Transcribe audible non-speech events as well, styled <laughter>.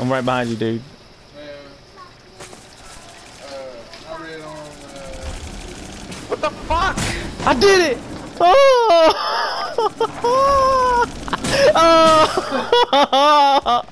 I'm right behind you, dude. Man, uh, on, uh, What the fuck? I did it! Oh! <laughs> oh! <laughs>